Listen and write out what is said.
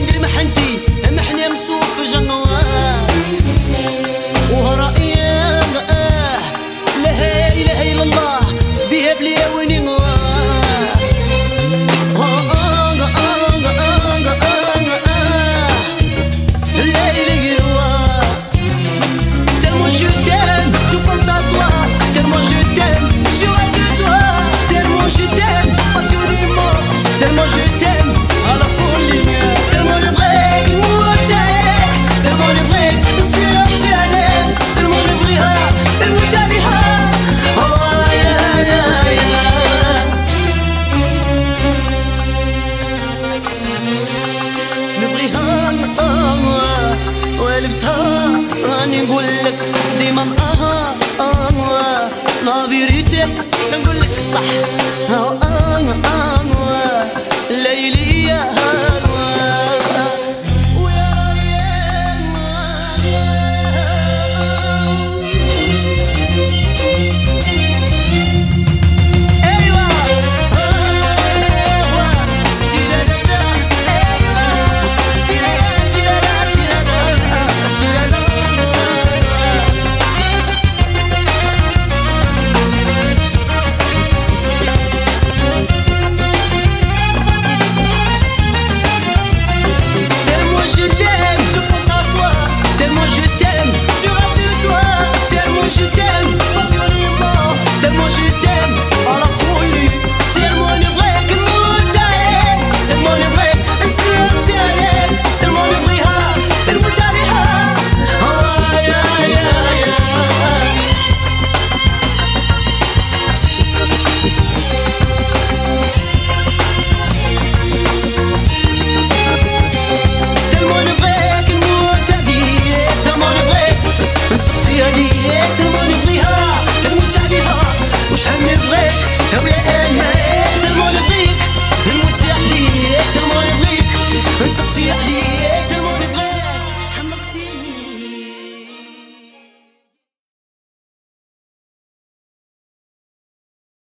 ندير ما حنتي آه والف ترى راني نقول لك ديما آه آه, آه. لا فيريتي نقول لك صح. آه آه ليلي آه. آه.